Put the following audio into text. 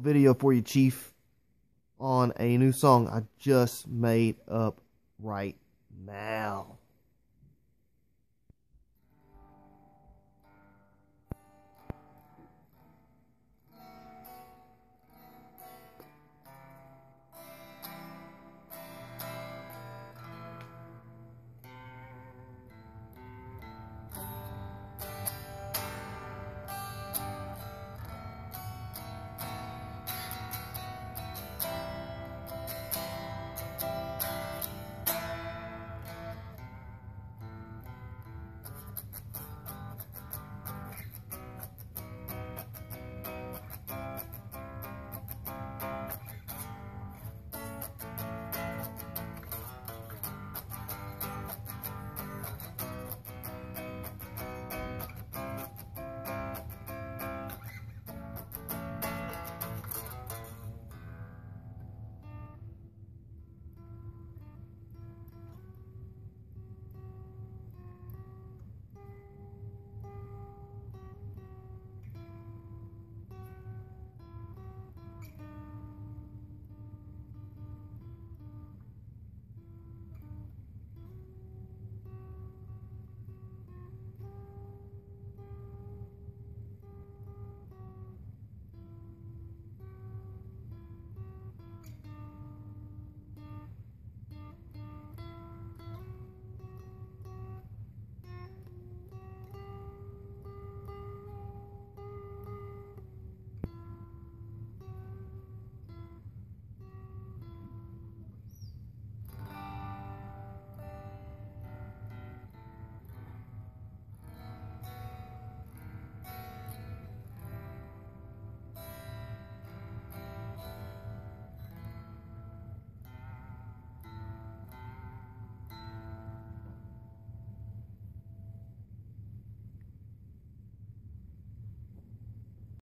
video for you, Chief, on a new song I just made up right now.